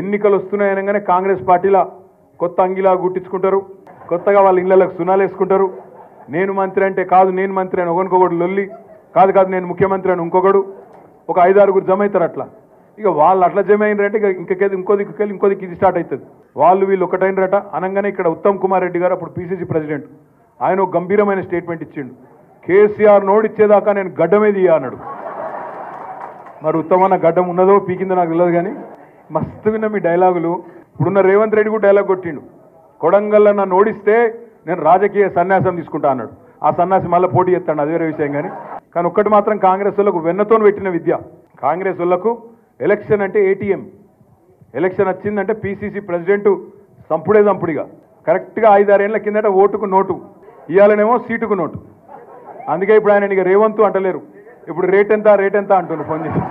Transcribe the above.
ఎన్నికలు వస్తున్నాయనగానే కాంగ్రెస్ పార్టీలా కొత్త అంగిలా గుట్టించుకుంటారు. కొత్తగా వాళ్ళ ఇళ్ళలకు సునాలు వేసుకుంటారు. నేను మంత్రి అంటే కాదు నేను మంత్రి అని ఒకరికొకడు లొల్లి కాదు కాదు నేను ముఖ్యమంత్రి అని ఇంకొకడు ఒక ఐదారుగురు జమ అవుతారు అట్లా. ఇక వాళ్ళు అట్లా జమ అయినారంటే ఇక ఇంకేది ఇంకో దిక్కుకెళ్ళి ఇంకో దిక్కు ఇది స్టార్ట్ అవుతుంది వాళ్ళు వీళ్ళు ఒకటైనరట అనగానే ఇక్కడ ఉత్తమ్ కుమార్ రెడ్డి గారు అప్పుడు పీసీసీ ప్రెసిడెంట్. ఆయన ఒక గంభీరమైన స్టేట్మెంట్ ఇచ్చిండు. కేసీఆర్ నోడిచ్చేదాకా నేను గడ్డమే తీయ అన్నాడు. మరి ఉత్తమన్న గడ్డం ఉన్నదో పీకిందో నాకు తెలియదు కానీ మస్తు విన్న మీ డైలాగులు. ఇప్పుడున్న రేవంత్ రెడ్డి కూడా డైలాగ్ కొట్టిండు. కొడంగల్లో నన్ను ఓడిస్తే నేను రాజకీయ సన్యాసం తీసుకుంటా అన్నాడు. ఆ సన్యాసి మళ్ళీ పోటీ చేస్తాడు అది వేరే విషయం కానీ. కానీ ఒక్కటి మాత్రం కాంగ్రెస్ వాళ్ళకు వెన్నతో పెట్టిన విద్య. కాంగ్రెస్ వాళ్ళకు ఎలక్షన్ అంటే ఏటీఎం ఎలక్షన్ వచ్చిందంటే పీసీసీ ప్రెసిడెంట్ సంపుడే సంపుడిగా. కరెక్ట్గా ఐదారేళ్ళ కిందట ఓటుకు నోటు. ఇవ్వాలనేమో సీటుకు నోటు. అందుకే ఇప్పుడు ఆయన ఇక రేవంత్ అంటలేరు. ఇప్పుడు రేట్ ఎంత రేట్ ఎంత అంటున్నారు ఫోన్ చేసి.